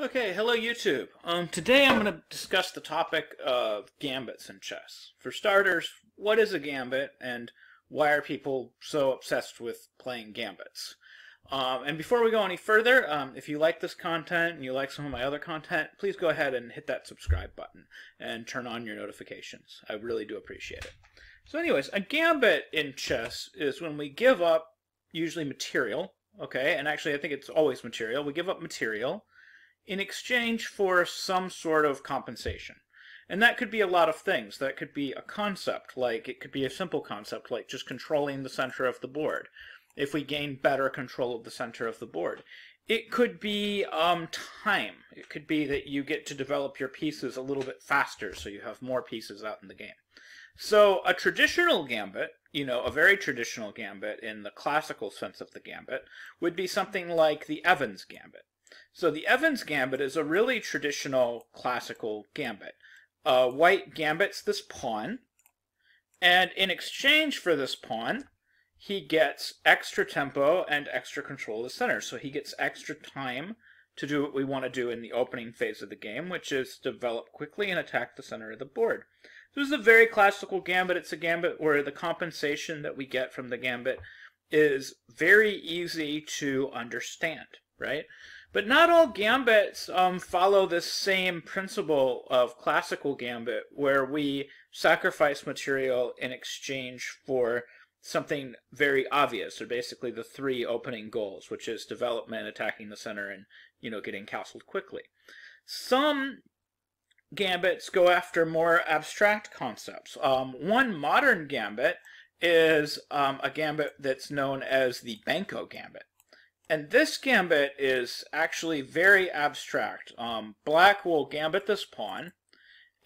Okay, hello YouTube. Um, today I'm going to discuss the topic of gambits in chess. For starters, what is a gambit and why are people so obsessed with playing gambits? Um, and before we go any further, um, if you like this content and you like some of my other content, please go ahead and hit that subscribe button and turn on your notifications. I really do appreciate it. So anyways, a gambit in chess is when we give up usually material, okay, and actually I think it's always material. We give up material in exchange for some sort of compensation. And that could be a lot of things. That could be a concept, like it could be a simple concept, like just controlling the center of the board, if we gain better control of the center of the board. It could be um, time. It could be that you get to develop your pieces a little bit faster, so you have more pieces out in the game. So a traditional gambit, you know, a very traditional gambit in the classical sense of the gambit, would be something like the Evans gambit. So the Evans gambit is a really traditional classical gambit. Uh, white gambits this pawn, and in exchange for this pawn, he gets extra tempo and extra control of the center. So he gets extra time to do what we want to do in the opening phase of the game, which is develop quickly and attack the center of the board. This is a very classical gambit. It's a gambit where the compensation that we get from the gambit is very easy to understand, right? But not all gambits um, follow this same principle of classical gambit, where we sacrifice material in exchange for something very obvious, or basically the three opening goals, which is development, attacking the center, and you know getting castled quickly. Some gambits go after more abstract concepts. Um, one modern gambit is um, a gambit that's known as the Benko gambit. And this gambit is actually very abstract. Um, black will gambit this pawn,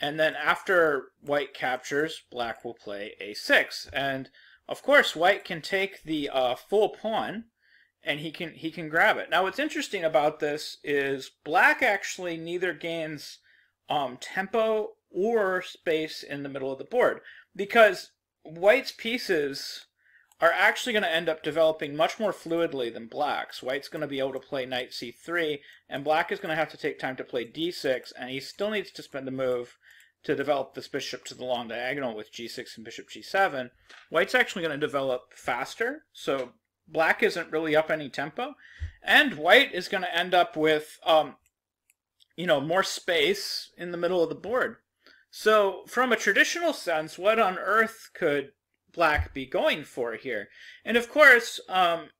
and then after white captures, black will play a6. And of course, white can take the uh, full pawn, and he can he can grab it. Now, what's interesting about this is black actually neither gains um, tempo or space in the middle of the board because white's pieces are actually going to end up developing much more fluidly than black's. White's going to be able to play knight c3, and black is going to have to take time to play d6, and he still needs to spend a move to develop this bishop to the long diagonal with g6 and bishop g7. White's actually going to develop faster, so black isn't really up any tempo, and white is going to end up with, um, you know, more space in the middle of the board. So from a traditional sense, what on earth could black be going for here? And of course, um,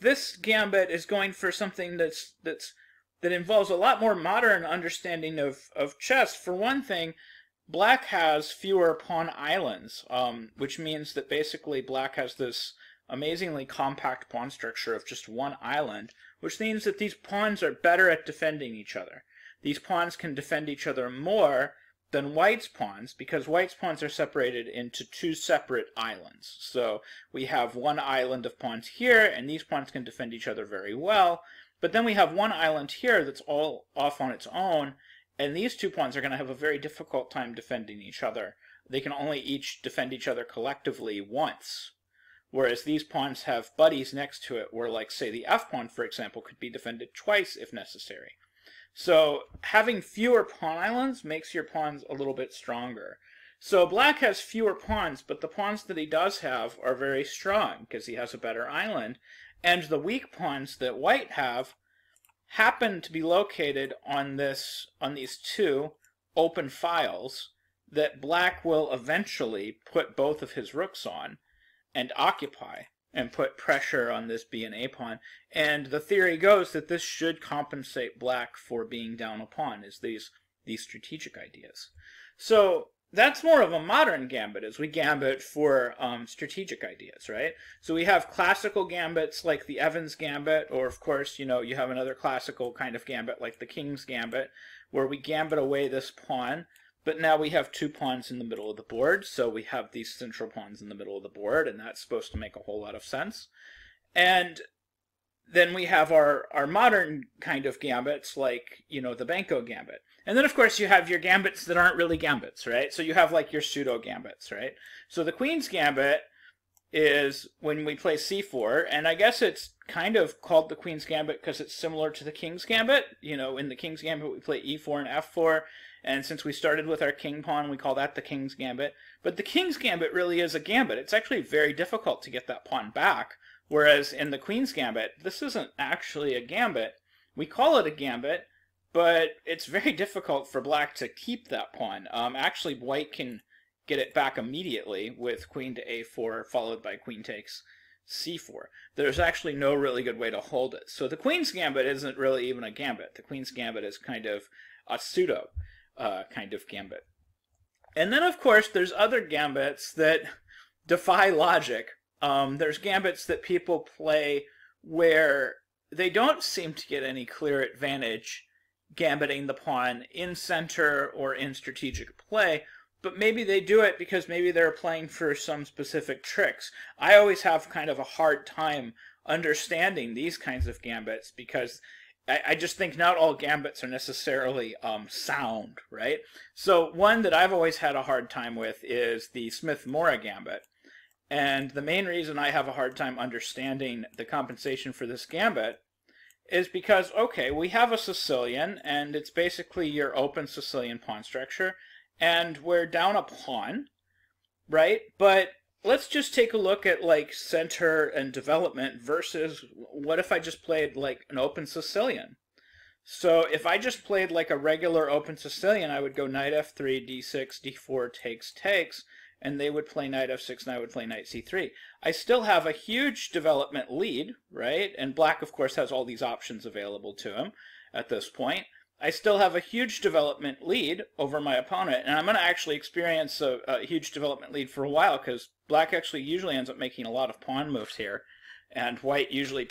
this gambit is going for something that's that's that involves a lot more modern understanding of, of chess. For one thing, black has fewer pawn islands, um, which means that basically black has this amazingly compact pawn structure of just one island, which means that these pawns are better at defending each other. These pawns can defend each other more than White's pawns because White's pawns are separated into two separate islands. So we have one island of pawns here, and these pawns can defend each other very well. But then we have one island here that's all off on its own, and these two pawns are going to have a very difficult time defending each other. They can only each defend each other collectively once. Whereas these pawns have buddies next to it, where, like, say, the f pawn, for example, could be defended twice if necessary. So having fewer pawn islands makes your pawns a little bit stronger. So black has fewer pawns, but the pawns that he does have are very strong because he has a better island. And the weak pawns that white have happen to be located on this on these two open files that black will eventually put both of his rooks on and occupy and put pressure on this B and A pawn. And the theory goes that this should compensate black for being down a pawn, is these, these strategic ideas. So that's more of a modern gambit, as we gambit for um, strategic ideas, right? So we have classical gambits like the Evans gambit, or of course, you know, you have another classical kind of gambit like the King's gambit, where we gambit away this pawn but now we have two pawns in the middle of the board, so we have these central pawns in the middle of the board, and that's supposed to make a whole lot of sense. And then we have our, our modern kind of gambits, like, you know, the Benko gambit. And then, of course, you have your gambits that aren't really gambits, right? So you have, like, your pseudo gambits, right? So the Queen's gambit is when we play c4, and I guess it's kind of called the Queen's Gambit because it's similar to the King's Gambit. You know, in the King's Gambit we play e4 and f4, and since we started with our king pawn, we call that the King's Gambit. But the King's Gambit really is a gambit. It's actually very difficult to get that pawn back, whereas in the Queen's Gambit, this isn't actually a gambit. We call it a gambit, but it's very difficult for black to keep that pawn. Um, actually, white can get it back immediately with queen to a4 followed by queen takes c4. There's actually no really good way to hold it. So the queen's gambit isn't really even a gambit. The queen's gambit is kind of a pseudo uh, kind of gambit. And then, of course, there's other gambits that defy logic. Um, there's gambits that people play where they don't seem to get any clear advantage gambiting the pawn in center or in strategic play, but maybe they do it because maybe they're playing for some specific tricks. I always have kind of a hard time understanding these kinds of gambits because I, I just think not all gambits are necessarily um, sound, right? So one that I've always had a hard time with is the Smith-Morra gambit. And the main reason I have a hard time understanding the compensation for this gambit is because, okay, we have a Sicilian, and it's basically your open Sicilian pawn structure and we're down a pawn, right? But let's just take a look at like center and development versus what if I just played like an open Sicilian? So if I just played like a regular open Sicilian, I would go knight f3, d6, d4, takes, takes, and they would play knight f6 and I would play knight c3. I still have a huge development lead, right? And black, of course, has all these options available to him at this point. I still have a huge development lead over my opponent, and I'm going to actually experience a, a, huge development lead for a while because black actually usually ends up making a lot of pawn moves here, and white usually,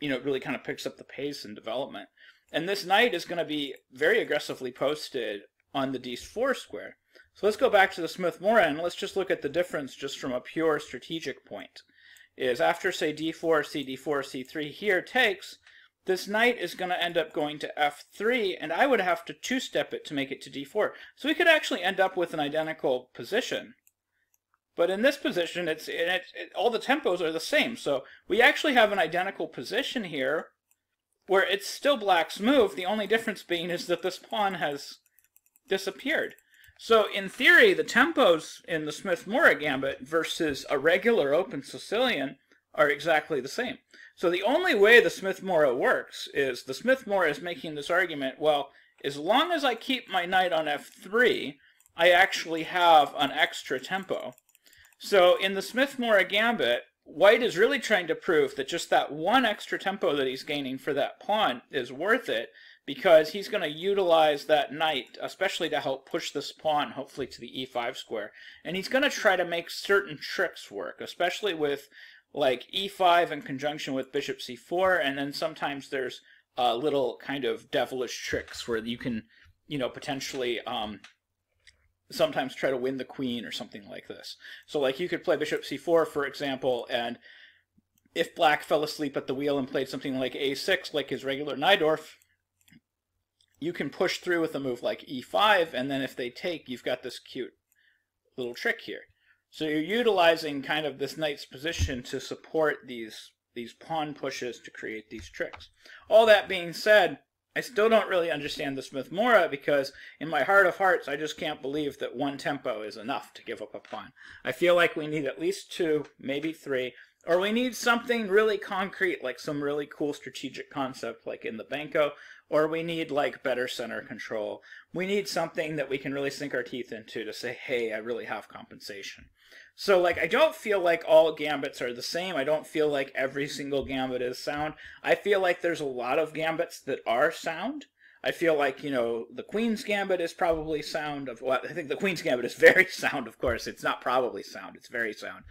you know, really kind of picks up the pace in development. And this knight is going to be very aggressively posted on the d4 square. So let's go back to the Smith-Morra and let's just look at the difference just from a pure strategic point. Is after, say, d4, cd4, c3 here takes, this knight is going to end up going to f3, and I would have to two-step it to make it to d4. So we could actually end up with an identical position. But in this position, it's, it, it, all the tempos are the same. So we actually have an identical position here where it's still black's move. The only difference being is that this pawn has disappeared. So in theory, the tempos in the Smith-Morra gambit versus a regular open Sicilian are exactly the same. So the only way the Smith-Morra works is the Smith-Morra is making this argument, well, as long as I keep my knight on f3, I actually have an extra tempo. So in the Smith-Morra gambit, White is really trying to prove that just that one extra tempo that he's gaining for that pawn is worth it because he's going to utilize that knight, especially to help push this pawn, hopefully to the e5 square. And he's going to try to make certain tricks work, especially with like e5 in conjunction with bishop c4, and then sometimes there's uh, little kind of devilish tricks where you can, you know, potentially um, sometimes try to win the queen or something like this. So like you could play bishop c4, for example, and if black fell asleep at the wheel and played something like a6, like his regular Najdorf, you can push through with a move like e5, and then if they take, you've got this cute little trick here. So you're utilizing kind of this knight's position to support these, these pawn pushes to create these tricks. All that being said, I still don't really understand the Smith-Morra because in my heart of hearts, I just can't believe that one tempo is enough to give up a pawn. I feel like we need at least two, maybe three, or we need something really concrete, like some really cool strategic concept, like in the Benko, or we need like better center control. We need something that we can really sink our teeth into to say, hey, I really have compensation. So like I don't feel like all gambits are the same. I don't feel like every single gambit is sound. I feel like there's a lot of gambits that are sound. I feel like, you know, the Queen's Gambit is probably sound of well, I think the Queen's Gambit is very sound, of course. It's not probably sound, it's very sound.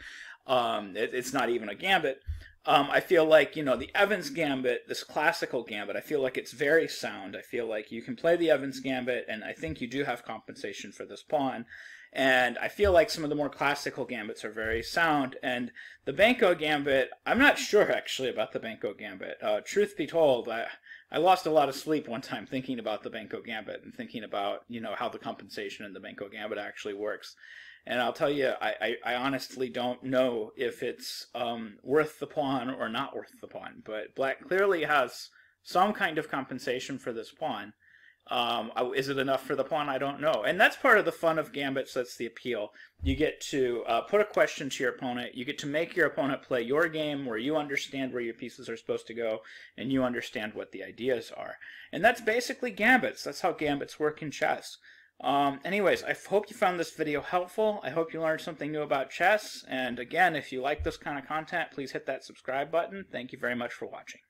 Um, it, it's not even a gambit. Um, I feel like, you know, the Evans Gambit, this classical gambit, I feel like it's very sound. I feel like you can play the Evans Gambit, and I think you do have compensation for this pawn. And I feel like some of the more classical gambits are very sound. And the Benko Gambit, I'm not sure actually about the Benko Gambit. Uh, truth be told, I, I lost a lot of sleep one time thinking about the Benko Gambit and thinking about, you know, how the compensation in the Benko Gambit actually works. And I'll tell you, I, I, I honestly don't know if it's um, worth the pawn or not worth the pawn. But black clearly has some kind of compensation for this pawn. Um, is it enough for the pawn? I don't know. And that's part of the fun of gambits. That's the appeal. You get to uh, put a question to your opponent. You get to make your opponent play your game where you understand where your pieces are supposed to go and you understand what the ideas are. And that's basically gambits. That's how gambits work in chess. Um, anyways, I hope you found this video helpful. I hope you learned something new about chess. And again, if you like this kind of content, please hit that subscribe button. Thank you very much for watching.